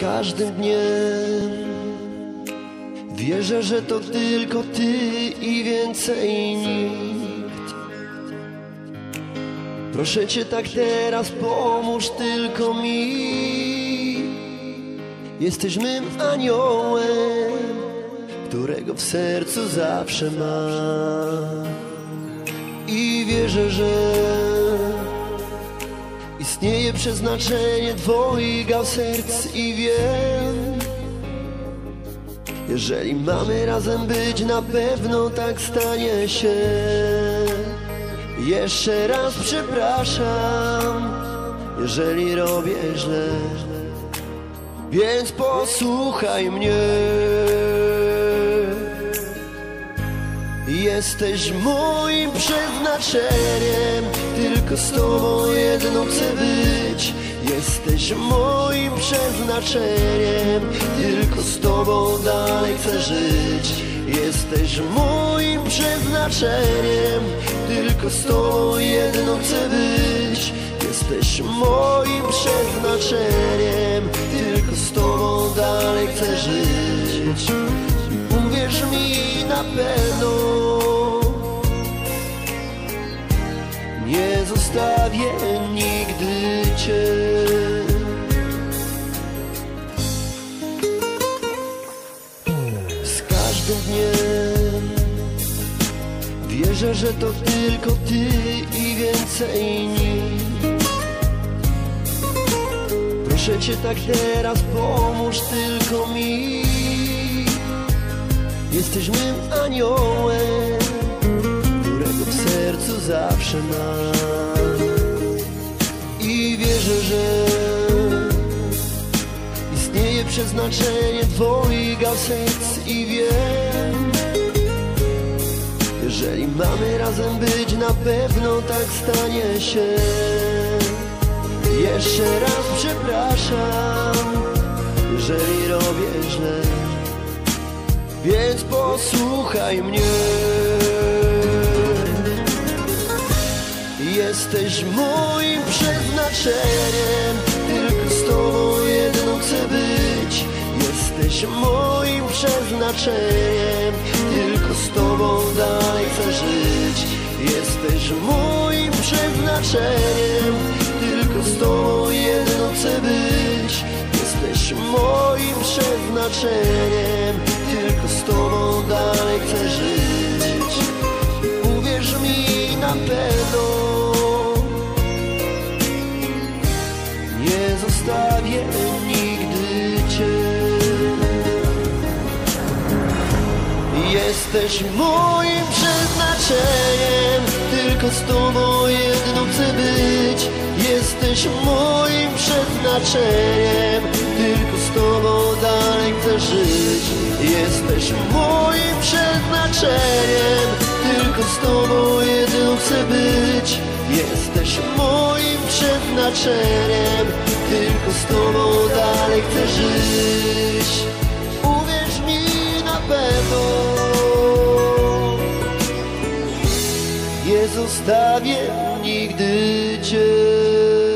każdym dniem. Wierzę, że to tylko Ty i więcej nikt. Proszę Cię tak teraz pomóż tylko mi. Jesteś mym aniołem Którego w sercu zawsze mam. I wierzę, że Istnieje przeznaczenie dwojga serc i wiem. Jeżeli mamy razem być, na pewno tak stanie się. Jeszcze raz przepraszam, jeżeli robię źle. Więc posłuchaj mnie Jesteś moim przeznaczeniem Tylko z tobą jedną chcę być. Jesteś moim przeznaczeniem Tylko z tobą dalej chcę żyć. Jesteś moim przeznaczeniem Tylko z tobą jedną chcę być. Jesteś moim przeznaczeniem Tylko z tobą dalej chcę żyć. Uwierz mi na pewno Nie zostawię nigdy Cię. Z każdym dniem Wierzę, że to tylko Ty i więcej nikt Proszę Cię tak teraz pomóż tylko mi. Jesteś mym aniołem zawsze mam I wierzę, że Istnieje przeznaczenie dwojga serc i wiem Jeżeli mamy razem być, na pewno tak stanie się Jeszcze raz przepraszam Jeżeli robię źle więc posłuchaj mnie. Jesteś moim przeznaczeniem, tylko z tobą jedną chcę być. Jesteś moim przeznaczeniem, tylko z tobą dalej chcę żyć. Jesteś moim przeznaczeniem, tylko z tobą jedną chcę być. Jesteś moim przeznaczeniem, tylko z tobą dalej chcę żyć. Uwierz mi na pewno, zostawię nigdy cię. Jesteś moim przeznaczeniem, tylko z tobą jedną chcę być. Jesteś moim przeznaczeniem, tylko z tobą dalej chcę żyć. Jesteś moim przeznaczeniem, tylko z tobą jedną chcę być. Jesteś moim przeznaczeniem, tylko z tobą dalej chcę żyć. Uwierz mi na pewno, nie zostawię nigdy cię.